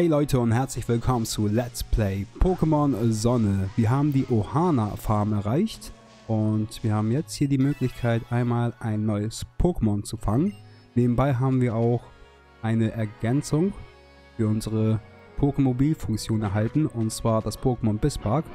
Hey Leute und herzlich willkommen zu Let's Play Pokémon Sonne. Wir haben die Ohana Farm erreicht und wir haben jetzt hier die Möglichkeit einmal ein neues Pokémon zu fangen. Nebenbei haben wir auch eine Ergänzung für unsere Pokémobil-Funktion erhalten und zwar das Pokémon Bisbark.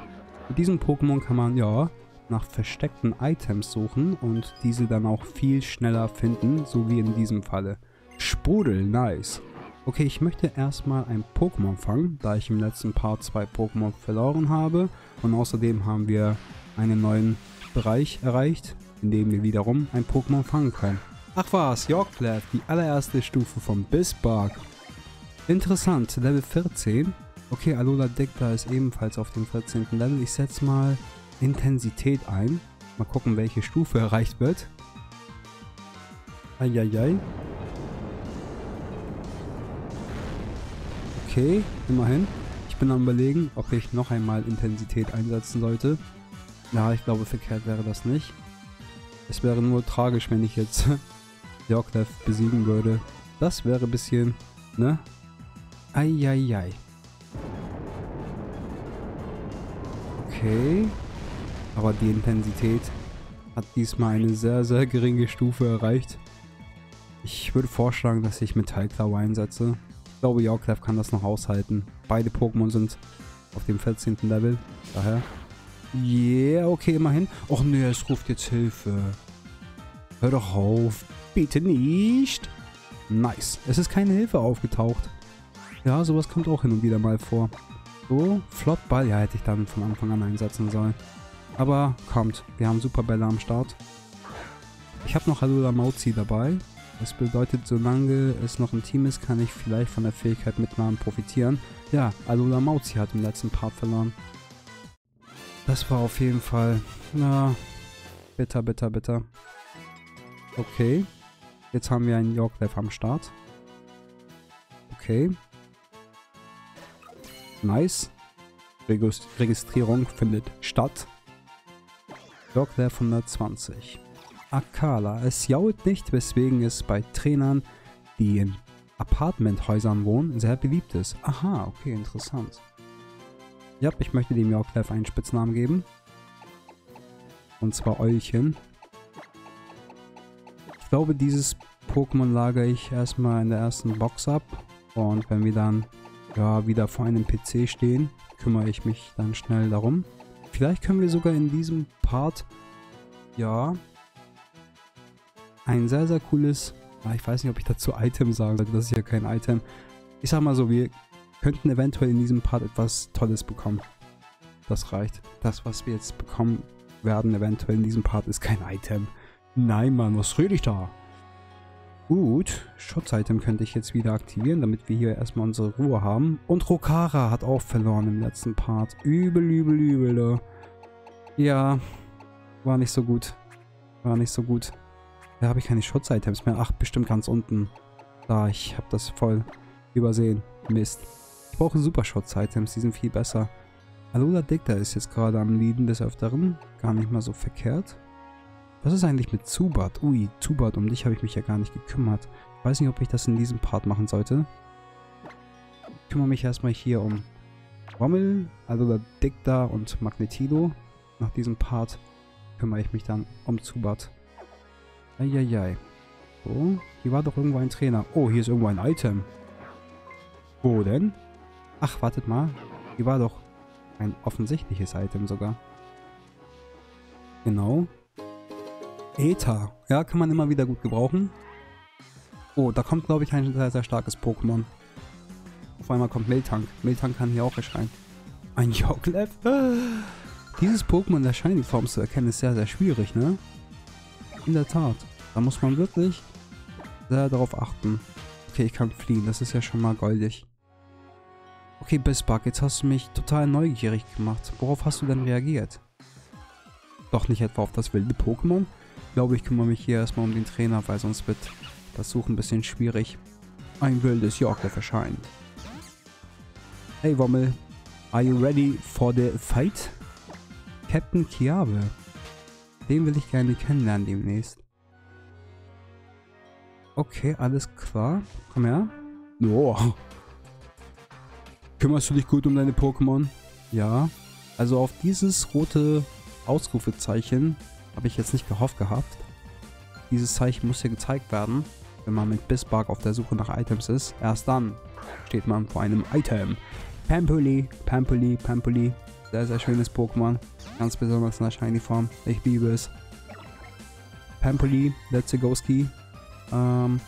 Mit diesem Pokémon kann man ja nach versteckten Items suchen und diese dann auch viel schneller finden, so wie in diesem Falle. Sprudel, nice. Okay, ich möchte erstmal ein Pokémon fangen, da ich im letzten Part zwei Pokémon verloren habe. Und außerdem haben wir einen neuen Bereich erreicht, in dem wir wiederum ein Pokémon fangen können. Ach was, Yorkclad, die allererste Stufe vom Bisbark. Interessant, Level 14. Okay, Alola Dicta ist ebenfalls auf dem 14. Level. Ich setze mal Intensität ein. Mal gucken, welche Stufe erreicht wird. Eieiei. Okay, immerhin. Ich bin am überlegen, ob ich noch einmal Intensität einsetzen sollte. Ja, ich glaube, verkehrt wäre das nicht. Es wäre nur tragisch, wenn ich jetzt Yorklev besiegen würde. Das wäre ein bisschen, ne? Eieiei. Okay. Aber die Intensität hat diesmal eine sehr, sehr geringe Stufe erreicht. Ich würde vorschlagen, dass ich Metallklau einsetze. Glaube, Yorklev kann das noch aushalten. Beide Pokémon sind auf dem 14. Level. Daher. Yeah, okay, immerhin. Och nö, es ruft jetzt Hilfe. Hör doch auf. Bitte nicht. Nice. Es ist keine Hilfe aufgetaucht. Ja, sowas kommt auch hin und wieder mal vor. So, Flottball. Ja, hätte ich dann von Anfang an einsetzen sollen. Aber kommt. Wir haben Superbälle am Start. Ich habe noch Alula Mauzi dabei. Das bedeutet, solange es noch ein Team ist, kann ich vielleicht von der Fähigkeit Mitnahmen profitieren. Ja, Alula Mauzi hat im letzten Part verloren. Das war auf jeden Fall, na, bitter, bitter, bitter. Okay. Jetzt haben wir einen Yorklev am Start. Okay. Nice. Registrierung findet statt. Yorklev 120. Akala. Es jault nicht, weswegen es bei Trainern, die in Apartmenthäusern wohnen, sehr beliebt ist. Aha, okay, interessant. Ja, ich möchte dem Yorklev einen Spitznamen geben. Und zwar Eulchen. Ich glaube, dieses Pokémon lagere ich erstmal in der ersten Box ab. Und wenn wir dann ja, wieder vor einem PC stehen, kümmere ich mich dann schnell darum. Vielleicht können wir sogar in diesem Part, ja, ein sehr, sehr cooles, ah, ich weiß nicht, ob ich dazu Item sagen sollte, das ist ja kein Item. Ich sag mal so, wir könnten eventuell in diesem Part etwas Tolles bekommen. Das reicht. Das, was wir jetzt bekommen werden, eventuell in diesem Part, ist kein Item. Nein, Mann, was rede ich da? Gut, Schutz-Item könnte ich jetzt wieder aktivieren, damit wir hier erstmal unsere Ruhe haben. Und Rokara hat auch verloren im letzten Part. Übel, übel, übel. Ja, war nicht so gut. War nicht so gut. Da habe ich keine Schutz-Items mehr. Ach, bestimmt ganz unten. Da, ich habe das voll übersehen. Mist. Ich brauche super Schutz-Items, die sind viel besser. Alola Dicta ist jetzt gerade am Lieden des Öfteren. Gar nicht mal so verkehrt. Was ist eigentlich mit Zubat? Ui, Zubat, um dich habe ich mich ja gar nicht gekümmert. Ich weiß nicht, ob ich das in diesem Part machen sollte. Ich kümmere mich erstmal hier um Rommel, Alola Dicta und Magnetido. Nach diesem Part kümmere ich mich dann um Zubat. Eieiei. So, hier war doch irgendwo ein Trainer. Oh, hier ist irgendwo ein Item. Wo denn? Ach, wartet mal. Hier war doch ein offensichtliches Item sogar. Genau. Eta. Ja, kann man immer wieder gut gebrauchen. Oh, da kommt, glaube ich, ein sehr, sehr starkes Pokémon. Auf einmal kommt Miltank. Miltank kann hier auch erscheinen. Ein Joglev? Dieses Pokémon der Shiny-Form zu erkennen, ist sehr, sehr schwierig, ne? In der Tat. Da muss man wirklich sehr darauf achten. Okay, ich kann fliehen. Das ist ja schon mal goldig. Okay, Bisbark, jetzt hast du mich total neugierig gemacht. Worauf hast du denn reagiert? Doch nicht etwa auf das wilde Pokémon? Ich glaube, ich kümmere mich hier erstmal um den Trainer, weil sonst wird das Suchen ein bisschen schwierig. Ein wildes Yorker erscheint. Hey Wommel, are you ready for the fight? Captain Kiabe. Den will ich gerne kennenlernen demnächst. Okay, alles klar. Komm her. Oh. Kümmerst du dich gut um deine Pokémon? Ja. Also auf dieses rote Ausrufezeichen habe ich jetzt nicht gehofft gehabt. Dieses Zeichen muss hier gezeigt werden, wenn man mit Bisbark auf der Suche nach Items ist. Erst dann steht man vor einem Item. Pampuli, Pampuli, Pampuli. Sehr, sehr schönes Pokémon. Ganz besonders in der Shiny-Form. Ich liebe es. Pampuli, Let's Go Ski. Ähm,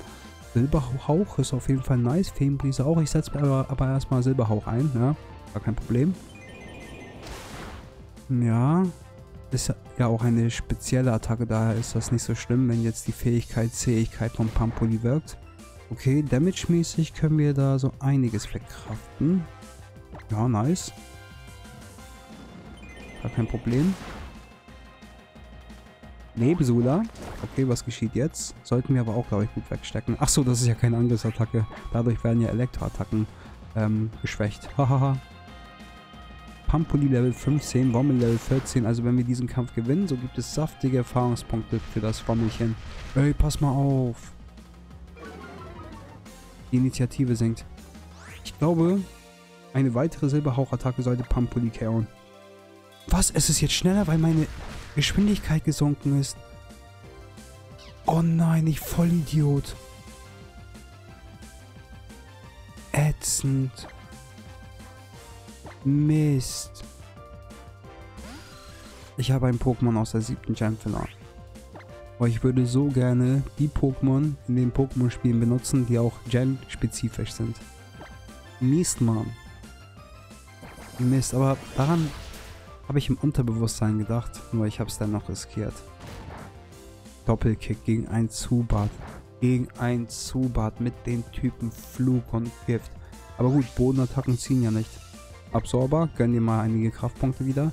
Silberhauch ist auf jeden Fall nice. Feenbrise auch. Ich setze aber, aber erstmal Silberhauch ein. Ja, gar kein Problem. Ja, ist ja auch eine spezielle Attacke, daher ist das nicht so schlimm, wenn jetzt die Fähigkeitsfähigkeit von Pampoli wirkt. Okay, damage-mäßig können wir da so einiges verkraften. Ja, nice. Gar kein Problem. Nebensula. Okay, was geschieht jetzt? Sollten wir aber auch, glaube ich, gut wegstecken. Achso, das ist ja keine Angriffsattacke. Dadurch werden ja Elektroattacken ähm, geschwächt. Hahaha. Pampuli Level 15, Wommel Level 14. Also wenn wir diesen Kampf gewinnen, so gibt es saftige Erfahrungspunkte für das Wommelchen. Ey, pass mal auf. Die Initiative sinkt. Ich glaube, eine weitere Silberhauchattacke sollte Pampuli KO'n. Was? Es ist jetzt schneller, weil meine Geschwindigkeit gesunken ist. Oh nein, ich Vollidiot. Ätzend. Mist. Ich habe ein Pokémon aus der siebten Gen verloren. Aber ich würde so gerne die Pokémon in den Pokémon-Spielen benutzen, die auch Gen-spezifisch sind. Mist, Mann. Mist, aber daran habe ich im Unterbewusstsein gedacht, nur ich habe es dann noch riskiert. Doppelkick gegen ein Zubat. Gegen ein Zubat mit den Typen Flug und Gift. Aber gut, Bodenattacken ziehen ja nicht. Absorber, gönn dir mal einige Kraftpunkte wieder.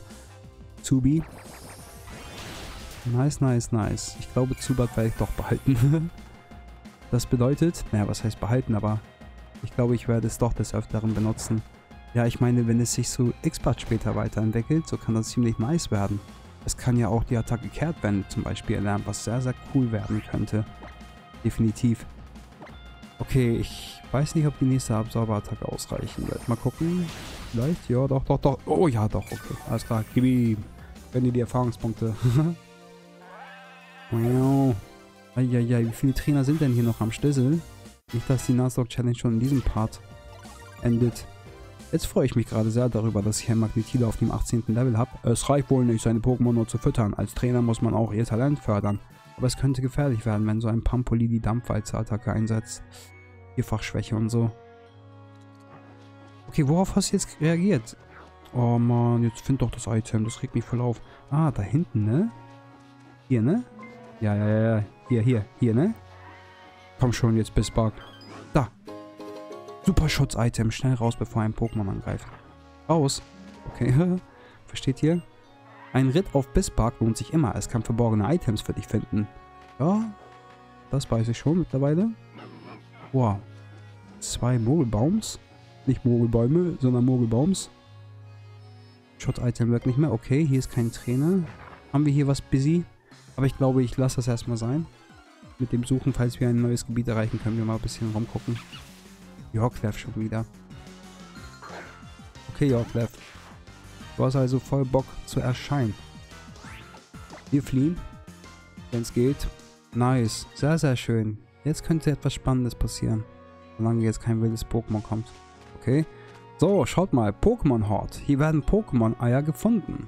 Zubi. Nice, nice, nice. Ich glaube, Zubat werde ich doch behalten. das bedeutet, naja, was heißt behalten, aber ich glaube, ich werde es doch des Öfteren benutzen. Ja, ich meine, wenn es sich so X-Bad später weiterentwickelt, so kann das ziemlich nice werden. Es kann ja auch die Attacke Kehrtwende zum Beispiel erlernen, was sehr, sehr cool werden könnte. Definitiv. Okay, ich weiß nicht, ob die nächste Absorberattacke ausreichen wird. Mal gucken. Vielleicht? Ja, doch, doch, doch. Oh ja, doch, okay. Alles klar, gib ihm. Gönn dir die Erfahrungspunkte. wow. Eieiei, wie viele Trainer sind denn hier noch am Schlüssel? Nicht, dass die Nuzlocke Challenge schon in diesem Part endet. Jetzt freue ich mich gerade sehr darüber, dass ich ein Magnetilo auf dem 18. Level habe. Es reicht wohl nicht, seine Pokémon nur zu füttern. Als Trainer muss man auch ihr Talent fördern. Aber es könnte gefährlich werden, wenn so ein Pampoli die Dampfwalze-Attacke einsetzt. Vierfachschwäche und so. Okay, worauf hast du jetzt reagiert? Oh man, jetzt find doch das Item. Das regt mich voll auf. Ah, da hinten, ne? Hier, ne? Ja, ja, ja. Hier, hier, hier, ne? Komm schon, jetzt Bisbark. Da. Super Schutz-Item. Schnell raus, bevor ein Pokémon angreift. Raus. Okay. Versteht ihr? Ein Ritt auf Bisbark lohnt sich immer. Es kann verborgene Items für dich finden. Ja, das weiß ich schon mittlerweile. Wow. Zwei Mogelbaums. Nicht Mogelbäume, sondern Mogelbaums. Shot-Item wirkt nicht mehr. Okay, hier ist kein Trainer. Haben wir hier was busy? Aber ich glaube, ich lasse das erstmal sein. Mit dem Suchen, falls wir ein neues Gebiet erreichen, können wir mal ein bisschen rumgucken. Yorklev schon wieder. Okay, Yorklev. Du hast also voll Bock zu erscheinen. Wir fliehen. Wenn es geht. Nice. Sehr, sehr schön. Jetzt könnte etwas Spannendes passieren. Solange jetzt kein wildes Pokémon kommt. Okay. So, schaut mal. Pokémon Hort. Hier werden Pokémon-Eier gefunden.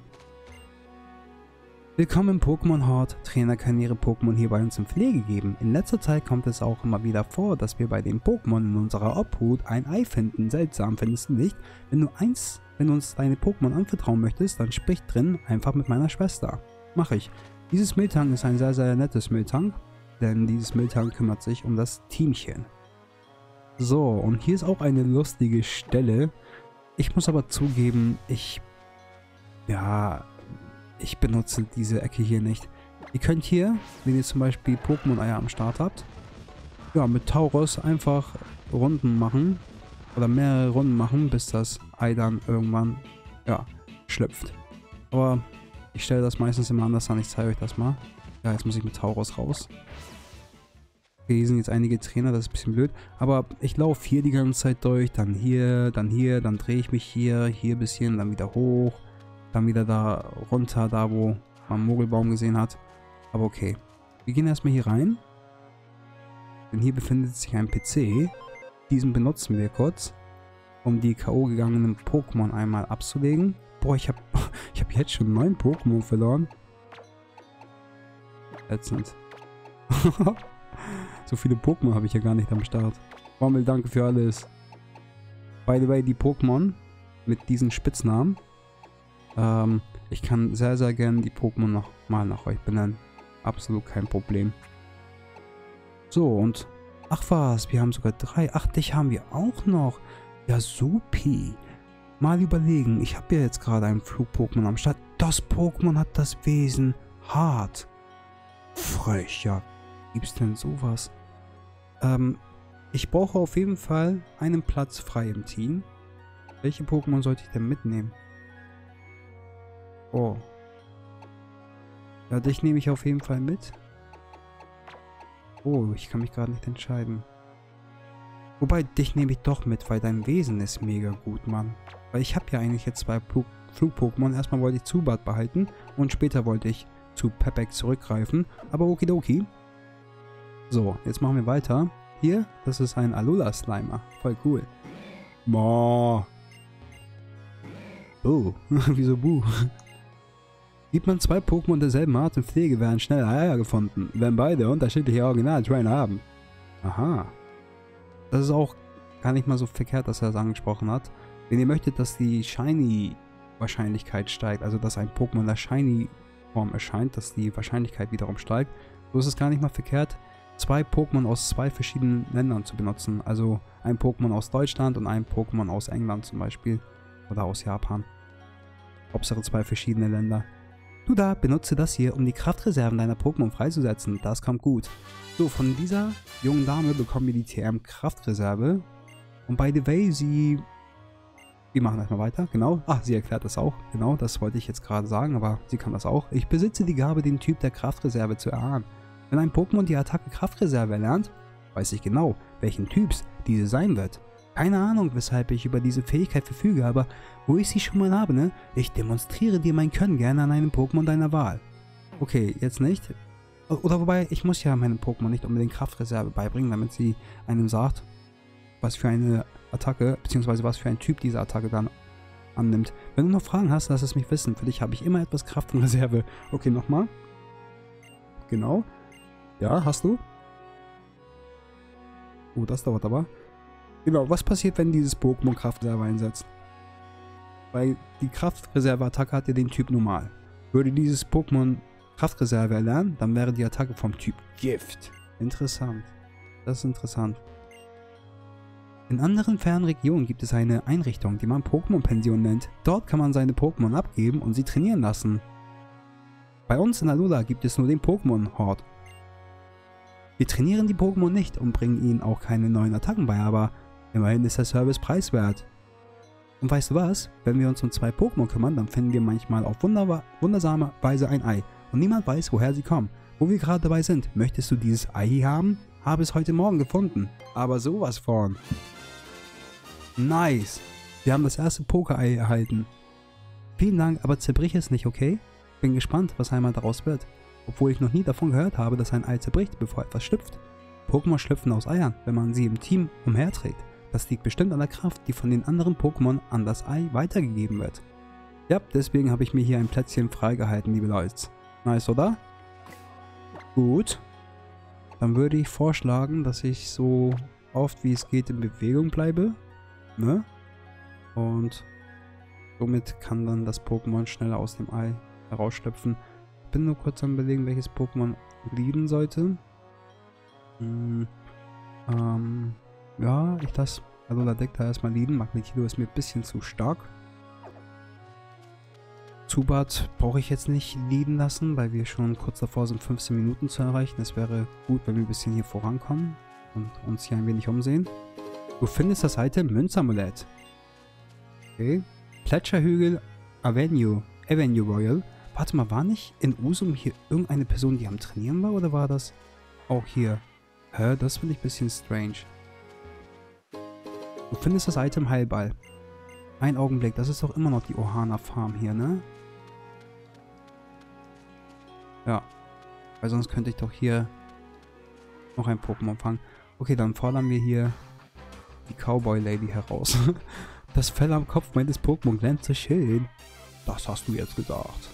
Willkommen im Pokémon Hort. Trainer können ihre Pokémon hier bei uns in Pflege geben. In letzter Zeit kommt es auch immer wieder vor, dass wir bei den Pokémon in unserer Obhut ein Ei finden. Seltsam, findest du nicht? Wenn du eins, wenn du uns deine Pokémon anvertrauen möchtest, dann sprich drin einfach mit meiner Schwester. Mach ich. Dieses Mülltank ist ein sehr, sehr nettes Mülltank, denn dieses Mülltank kümmert sich um das Teamchen. So, und hier ist auch eine lustige Stelle. Ich muss aber zugeben, ich... Ja, ich benutze diese Ecke hier nicht. Ihr könnt hier, wenn ihr zum Beispiel Pokémon-Eier am Start habt, ja, mit Taurus einfach Runden machen oder mehrere Runden machen, bis das Ei dann irgendwann, ja, schlüpft. Aber ich stelle das meistens immer anders an, ich zeige euch das mal. Ja, jetzt muss ich mit Taurus raus. Hier sind jetzt einige Trainer, das ist ein bisschen blöd. Aber ich laufe hier die ganze Zeit durch, dann hier, dann hier, dann drehe ich mich hier, hier ein bisschen, dann wieder hoch, dann wieder da runter, da wo man Mogelbaum gesehen hat. Aber okay. Wir gehen erstmal hier rein. Denn hier befindet sich ein PC. Diesen benutzen wir kurz, um die K.O. gegangenen Pokémon einmal abzulegen. Boah, ich habe ich hab jetzt schon neun Pokémon verloren. Ätzend. So viele Pokémon habe ich ja gar nicht am Start. Rommel, danke für alles. By the way, die Pokémon mit diesen Spitznamen. Ähm, ich kann sehr, sehr gerne die Pokémon noch mal nach euch benennen. Absolut kein Problem. So, und... Ach was, wir haben sogar drei. Ach, dich haben wir auch noch. Ja, supi. Mal überlegen, ich habe ja jetzt gerade einen Flug-Pokémon am Start. Das Pokémon hat das Wesen hart. Frech, ja. Gibt's denn sowas? Ähm, ich brauche auf jeden Fall einen Platz frei im Team. Welche Pokémon sollte ich denn mitnehmen? Oh. Ja, dich nehme ich auf jeden Fall mit. Oh, ich kann mich gerade nicht entscheiden. Wobei, dich nehme ich doch mit, weil dein Wesen ist mega gut, Mann. Weil ich habe ja eigentlich jetzt zwei Flug-Pokémon. Erstmal wollte ich Zubat behalten und später wollte ich zu Pepek zurückgreifen. Aber okidoki. So, jetzt machen wir weiter. Hier, das ist ein Alula Slimer. Voll cool. Boah. Oh, wieso Buh? Gibt man zwei Pokémon derselben Art und Pflege, werden schnell Eier gefunden, wenn beide unterschiedliche Original-Trainer haben. Aha. Das ist auch gar nicht mal so verkehrt, dass er das angesprochen hat. Wenn ihr möchtet, dass die Shiny-Wahrscheinlichkeit steigt, also dass ein Pokémon der Shiny-Form erscheint, dass die Wahrscheinlichkeit wiederum steigt, so ist es gar nicht mal verkehrt, zwei Pokémon aus zwei verschiedenen Ländern zu benutzen. Also ein Pokémon aus Deutschland und ein Pokémon aus England zum Beispiel. Oder aus Japan. Hauptsache zwei verschiedene Länder. Du da, benutze das hier, um die Kraftreserven deiner Pokémon freizusetzen. Das kommt gut. So, von dieser jungen Dame bekommen wir die TM Kraftreserve. Und by the way, sie... Wir machen erstmal weiter, genau. Ah, sie erklärt das auch. Genau, das wollte ich jetzt gerade sagen, aber sie kann das auch. Ich besitze die Gabe, den Typ der Kraftreserve zu erahnen. Wenn ein Pokémon die Attacke Kraftreserve erlernt, weiß ich genau, welchen Typs diese sein wird. Keine Ahnung, weshalb ich über diese Fähigkeit verfüge, aber wo ich sie schon mal habe, ne? Ich demonstriere dir mein Können gerne an einem Pokémon deiner Wahl. Okay, jetzt nicht. Oder wobei, ich muss ja meinem Pokémon nicht unbedingt Kraftreserve beibringen, damit sie einem sagt, was für eine Attacke, beziehungsweise was für ein Typ diese Attacke dann annimmt. Wenn du noch Fragen hast, lass es mich wissen. Für dich habe ich immer etwas Kraft und Reserve. Okay, nochmal. Genau. Ja, hast du? Oh, das dauert aber. Genau, was passiert, wenn dieses Pokémon Kraftreserve einsetzt? Weil die Kraftreserve-Attacke hat ja den Typ normal. Würde dieses Pokémon Kraftreserve erlernen, dann wäre die Attacke vom Typ Gift. Interessant. Das ist interessant. In anderen fernen Regionen gibt es eine Einrichtung, die man Pokémon-Pension nennt. Dort kann man seine Pokémon abgeben und sie trainieren lassen. Bei uns in Alula gibt es nur den Pokémon-Hort wir trainieren die Pokémon nicht und bringen ihnen auch keine neuen Attacken bei, aber immerhin ist der Service preiswert. Und weißt du was? Wenn wir uns um zwei Pokémon kümmern, dann finden wir manchmal auf wundersame Weise ein Ei. Und niemand weiß, woher sie kommen. Wo wir gerade dabei sind, möchtest du dieses Ei hier haben? Habe es heute Morgen gefunden. Aber sowas von. Nice. Wir haben das erste Poker-Ei erhalten. Vielen Dank, aber zerbrich es nicht, okay? Bin gespannt, was einmal daraus wird obwohl ich noch nie davon gehört habe, dass ein Ei zerbricht, bevor etwas schlüpft. Pokémon schlüpfen aus Eiern, wenn man sie im Team umherträgt. Das liegt bestimmt an der Kraft, die von den anderen Pokémon an das Ei weitergegeben wird. Ja, deswegen habe ich mir hier ein Plätzchen freigehalten, liebe Leute. Nice, oder? Gut. Dann würde ich vorschlagen, dass ich so oft wie es geht in Bewegung bleibe. Ne? Und somit kann dann das Pokémon schneller aus dem Ei herausschlüpfen bin nur kurz am überlegen, welches Pokémon lieben sollte. Hm, ähm, ja, ich lasse Alola Deck da erstmal lieben. Magnetido ist mir ein bisschen zu stark. Zubat brauche ich jetzt nicht lieben lassen, weil wir schon kurz davor sind, 15 Minuten zu erreichen. Es wäre gut, wenn wir ein bisschen hier vorankommen und uns hier ein wenig umsehen. Du findest das Item Münzamulett. Okay. Plätscherhügel Avenue, Avenue Royal Warte mal, war nicht in Usum hier irgendeine Person, die am Trainieren war? Oder war das auch hier? Hä, das finde ich ein bisschen strange. Du findest das Item Heilball. Ein Augenblick, das ist doch immer noch die Ohana Farm hier, ne? Ja. Weil sonst könnte ich doch hier noch ein Pokémon fangen. Okay, dann fordern wir hier die Cowboy Lady heraus. Das Fell am Kopf meines Pokémon glänzt so schön. Das hast du jetzt gesagt.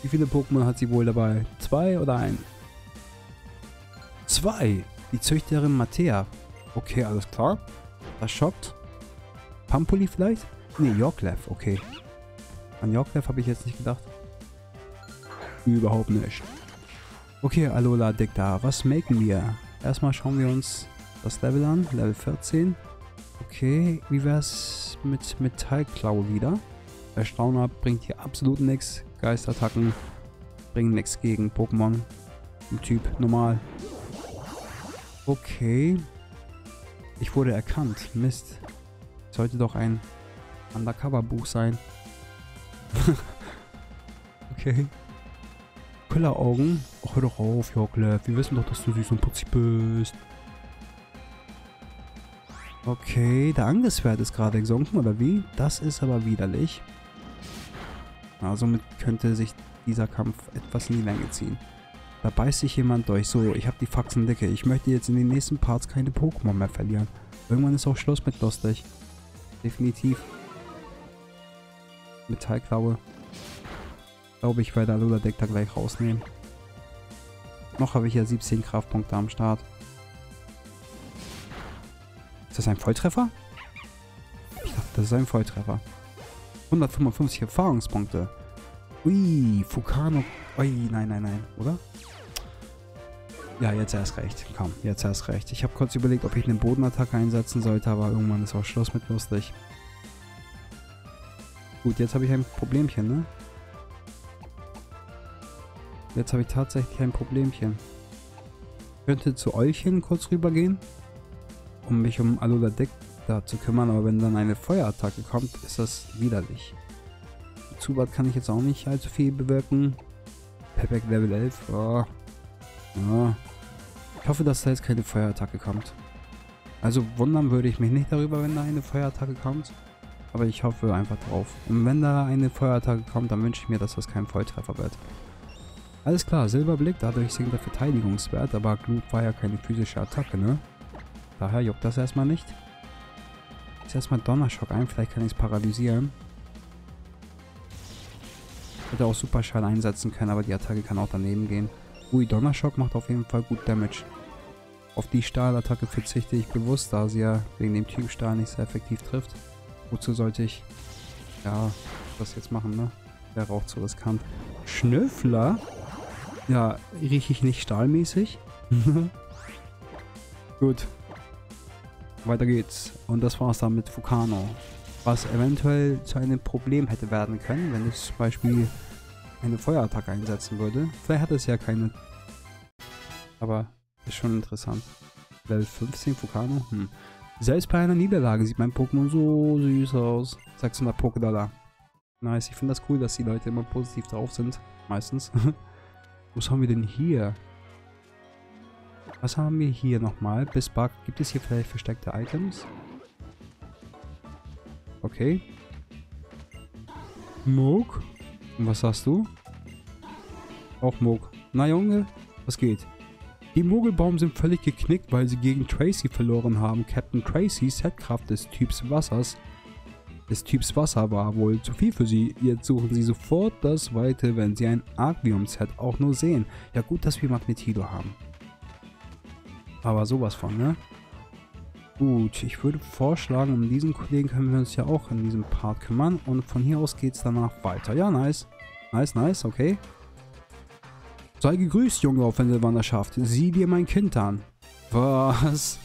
Wie viele Pokémon hat sie wohl dabei? Zwei oder ein? Zwei! Die Züchterin Mattea. Okay, alles klar. Schockt. Pampuli vielleicht? Ne, Yorklev, okay. An Yorklev habe ich jetzt nicht gedacht. Überhaupt nicht. Okay, Alola Dicta, was machen wir? Erstmal schauen wir uns das Level an, Level 14. Okay, wie wär's mit Metallklaue wieder? Erstauner bringt hier absolut nichts. Geistattacken bringen nichts gegen Pokémon. Typ normal. Okay. Ich wurde erkannt. Mist. Sollte doch ein Undercover-Buch sein. okay. Kulleraugen. Oh, hör doch auf, Jorklev. Wir wissen doch, dass du süß und putzig bist. Okay, der Angriffswert ist gerade gesunken, oder wie? Das ist aber widerlich. Ja, somit könnte sich dieser Kampf etwas in die Länge ziehen. Da beißt sich jemand durch. So, ich habe die Faxen dicke. Ich möchte jetzt in den nächsten Parts keine Pokémon mehr verlieren. Irgendwann ist auch Schluss mit lustig. Definitiv. Metallklaue. Glaube ich, werde Alola Deck da gleich rausnehmen. Noch habe ich ja 17 Kraftpunkte am Start. Ist das ein Volltreffer? Ich dachte, das ist ein Volltreffer. 155 Erfahrungspunkte. Ui, Fukano. Ui, nein, nein, nein, oder? Ja, jetzt erst recht. Komm, jetzt erst recht. Ich habe kurz überlegt, ob ich eine Bodenattacke einsetzen sollte, aber irgendwann ist auch Schluss mit lustig. Gut, jetzt habe ich ein Problemchen, ne? Jetzt habe ich tatsächlich ein Problemchen. Ich könnte zu Eulchen kurz rübergehen um mich um Alola Deck da zu kümmern, aber wenn dann eine Feuerattacke kommt, ist das widerlich. Zubat kann ich jetzt auch nicht allzu viel bewirken. Pepek Level 11, oh. ja. Ich hoffe, dass da jetzt keine Feuerattacke kommt. Also wundern würde ich mich nicht darüber, wenn da eine Feuerattacke kommt. Aber ich hoffe einfach drauf. Und wenn da eine Feuerattacke kommt, dann wünsche ich mir, dass das kein Volltreffer wird. Alles klar, Silberblick, dadurch sinkt der Verteidigungswert, aber Glut war ja keine physische Attacke, ne? Daher juckt das erstmal nicht. Jetzt erstmal Donnerschock ein, vielleicht kann ich es paralysieren. Hätte auch Superschall einsetzen können, aber die Attacke kann auch daneben gehen. Ui, Donnerschock macht auf jeden Fall gut Damage. Auf die Stahlattacke verzichte ich bewusst, da sie ja wegen dem Typ Stahl nicht sehr effektiv trifft. Wozu sollte ich, ja, das jetzt machen, ne? Wäre auch zu riskant. Schnüffler? Ja, rieche ich nicht stahlmäßig? Gut, weiter geht's. Und das war's dann mit Fukano. Was eventuell zu einem Problem hätte werden können, wenn ich zum Beispiel eine Feuerattacke einsetzen würde. Vielleicht hat es ja keine. Aber ist schon interessant. Level 15 Fukano? Hm. Selbst bei einer Niederlage sieht mein Pokémon so süß aus. 600 Pokédollar. Nice. Ich finde das cool, dass die Leute immer positiv drauf sind. Meistens. Was haben wir denn hier? Was haben wir hier nochmal? Bis Bug. Gibt es hier vielleicht versteckte Items? Okay. Moog. Und was sagst du? Auch Moog. Na Junge, was geht? Die Mogelbaum sind völlig geknickt, weil sie gegen Tracy verloren haben. Captain Tracy, Setkraft des Typs Wassers, des Typs Wasser war wohl zu viel für sie. Jetzt suchen sie sofort das Weite, wenn sie ein Arquium-Set auch nur sehen. Ja gut, dass wir Magnetido haben. Aber sowas von, ne? Gut, ich würde vorschlagen, um diesen Kollegen können wir uns ja auch in diesem Part kümmern. Und von hier aus geht es danach weiter. Ja, nice. Nice, nice, okay. Sei gegrüßt, junge Aufwendewanderschaft. Sieh dir mein Kind an. Was?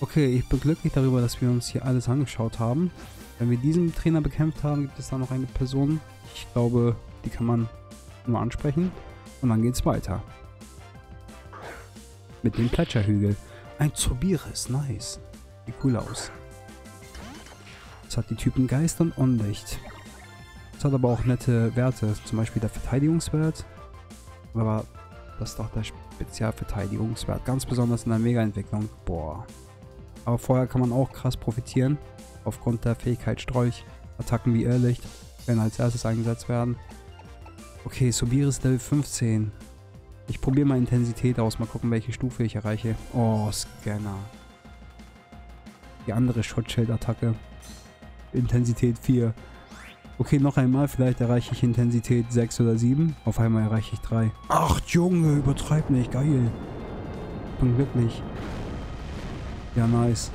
Okay, ich bin glücklich darüber, dass wir uns hier alles angeschaut haben. Wenn wir diesen Trainer bekämpft haben, gibt es da noch eine Person. Ich glaube, die kann man nur ansprechen. Und dann geht's weiter. Mit dem Plätscherhügel. Ein Zobiris, nice. Sieht cool aus. Das hat die Typen Geist und Unlicht. Das hat aber auch nette Werte, zum Beispiel der Verteidigungswert. Aber das ist doch der Spezialverteidigungswert, ganz besonders in der Mega-Entwicklung. Boah. Aber vorher kann man auch krass profitieren, aufgrund der Fähigkeit Strolch. Attacken wie Irrlicht werden als erstes eingesetzt werden. Okay, Sobiris Level 15. Ich probiere mal Intensität aus, mal gucken, welche Stufe ich erreiche. Oh, Scanner. Die andere Schutzschild-Attacke. Intensität 4. Okay, noch einmal, vielleicht erreiche ich Intensität 6 oder 7. Auf einmal erreiche ich 3. Ach, Junge, übertreib nicht, geil. Bin glücklich. Ja, nice.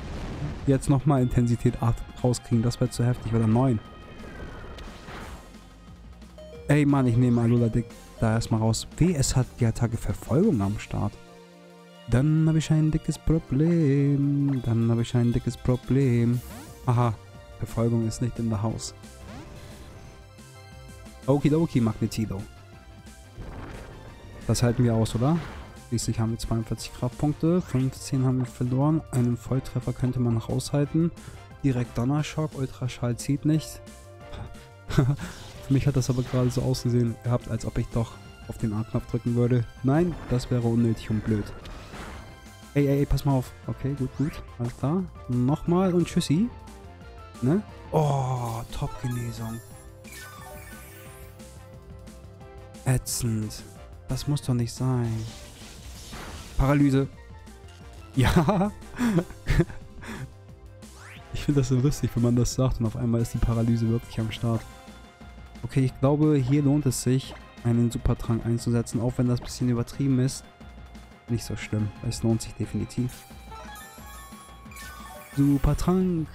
Jetzt nochmal Intensität 8 rauskriegen, das wäre zu heftig, oder 9. Ey, Mann, ich nehme Alula Dick da erstmal raus. Wie, es hat die Attacke Verfolgung am Start. Dann habe ich ein dickes Problem. Dann habe ich ein dickes Problem. Aha, Verfolgung ist nicht in der Haus. Okidoki, Magnetido. Das halten wir aus, oder? Schließlich haben wir 42 Kraftpunkte, 15 haben wir verloren, einen Volltreffer könnte man noch aushalten. Direkt Donnerschock, Ultraschall zieht nicht. Für mich hat das aber gerade so ausgesehen gehabt, als ob ich doch auf den A-Knopf drücken würde. Nein, das wäre unnötig und blöd. Ey, ey, ey, pass mal auf. Okay, gut, gut. Alles klar. Nochmal und tschüssi. Ne? Oh, Top-Genesung. Ätzend. Das muss doch nicht sein. Paralyse. Ja. ich finde das so lustig, wenn man das sagt und auf einmal ist die Paralyse wirklich am Start. Okay, ich glaube, hier lohnt es sich, einen Supertrank einzusetzen, auch wenn das ein bisschen übertrieben ist. Nicht so schlimm, es lohnt sich definitiv. Supertrank!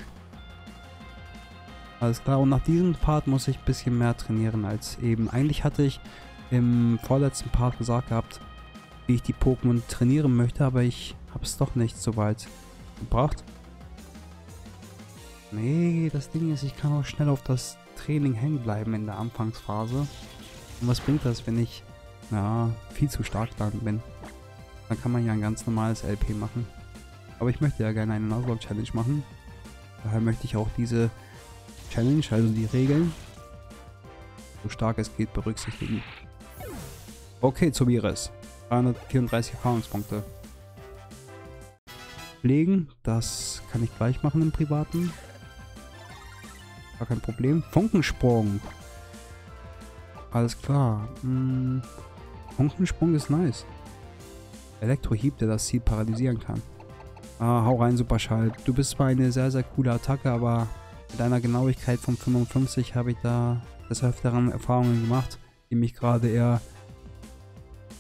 Alles klar, und nach diesem Part muss ich ein bisschen mehr trainieren als eben. Eigentlich hatte ich im vorletzten Part gesagt gehabt, wie ich die Pokémon trainieren möchte, aber ich habe es doch nicht so weit gebracht. Nee, das Ding ist, ich kann auch schnell auf das Training hängen bleiben in der Anfangsphase. Und was bringt das, wenn ich ja, viel zu stark dann bin? Dann kann man ja ein ganz normales LP machen. Aber ich möchte ja gerne eine Nuzlocke Challenge machen. Daher möchte ich auch diese Challenge, also die Regeln, so stark es geht, berücksichtigen. Okay, Zobiris. 334 Erfahrungspunkte. Pflegen, das kann ich gleich machen im Privaten. Gar kein Problem. Funkensprung. Alles klar. Hm. Funkensprung ist nice. Elektrohieb, der das Ziel paralysieren kann. Ah, hau rein, Superschall. Du bist zwar eine sehr, sehr coole Attacke, aber mit einer Genauigkeit von 55 habe ich da des Öfteren Erfahrungen gemacht, die mich gerade eher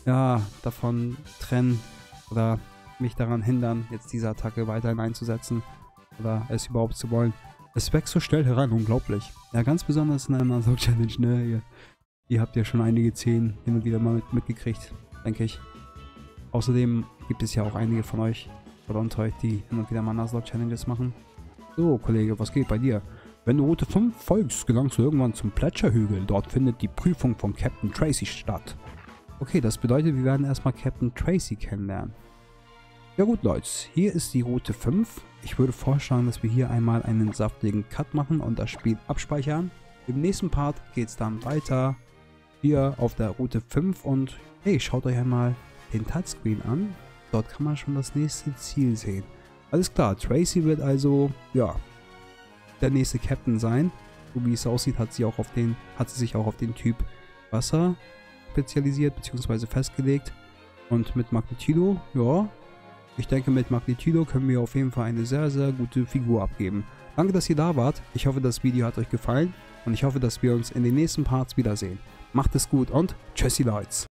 ja, davon trennen oder mich daran hindern, jetzt diese Attacke weiterhin einzusetzen oder es überhaupt zu wollen. Es wächst so schnell heran, unglaublich. Ja, ganz besonders in einer so Challenge, ne? Ihr, ihr, habt ja schon einige Szenen hin und wieder mal mit, mitgekriegt, denke ich. Außerdem gibt es ja auch einige von euch oder unter euch, die hin und wieder mal Nuzlocke Challenges machen. So, Kollege, was geht bei dir? Wenn du Route 5 folgst, gelangst du irgendwann zum Plätscherhügel. Dort findet die Prüfung von Captain Tracy statt. Okay, das bedeutet, wir werden erstmal Captain Tracy kennenlernen. Ja gut, Leute, hier ist die Route 5. Ich würde vorschlagen, dass wir hier einmal einen saftigen Cut machen und das Spiel abspeichern. Im nächsten Part geht es dann weiter hier auf der Route 5 und hey, schaut euch einmal den Touchscreen an. Dort kann man schon das nächste Ziel sehen. Alles klar, Tracy wird also, ja, der nächste Captain sein. So wie es aussieht, hat sie, auch auf den, hat sie sich auch auf den Typ Wasser spezialisiert bzw. festgelegt. Und mit Magnetido, ja, ich denke, mit Magnetido können wir auf jeden Fall eine sehr, sehr gute Figur abgeben. Danke, dass ihr da wart. Ich hoffe, das Video hat euch gefallen und ich hoffe, dass wir uns in den nächsten Parts wiedersehen. Macht es gut und tschüssi Leute.